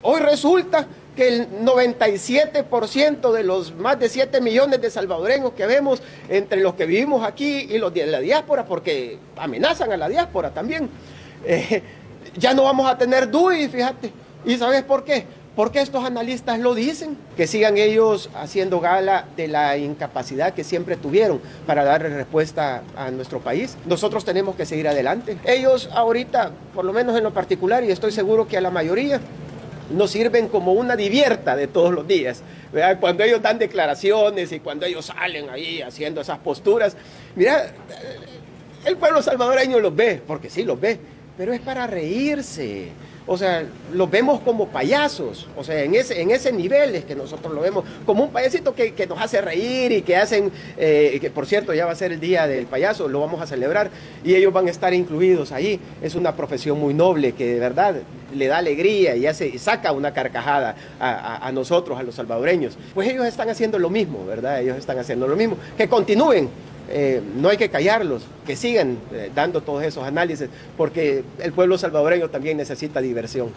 Hoy resulta que el 97% de los más de 7 millones de salvadoreños que vemos, entre los que vivimos aquí y los de la diáspora, porque amenazan a la diáspora también, eh, ya no vamos a tener DUI, fíjate. ¿Y sabes por qué? Porque estos analistas lo dicen, que sigan ellos haciendo gala de la incapacidad que siempre tuvieron para darle respuesta a nuestro país. Nosotros tenemos que seguir adelante. Ellos ahorita, por lo menos en lo particular, y estoy seguro que a la mayoría, nos sirven como una divierta de todos los días. Cuando ellos dan declaraciones y cuando ellos salen ahí haciendo esas posturas, mira, el pueblo salvadoreño los ve, porque sí los ve, pero es para reírse. O sea, los vemos como payasos. O sea, en ese, en ese nivel es que nosotros lo vemos como un payasito que, que nos hace reír y que hacen, eh, que por cierto ya va a ser el día del payaso, lo vamos a celebrar y ellos van a estar incluidos ahí. Es una profesión muy noble que de verdad le da alegría y hace, saca una carcajada a, a, nosotros, a los salvadoreños. Pues ellos están haciendo lo mismo, ¿verdad? Ellos están haciendo lo mismo. Que continúen eh, no hay que callarlos, que sigan eh, dando todos esos análisis, porque el pueblo salvadoreño también necesita diversión.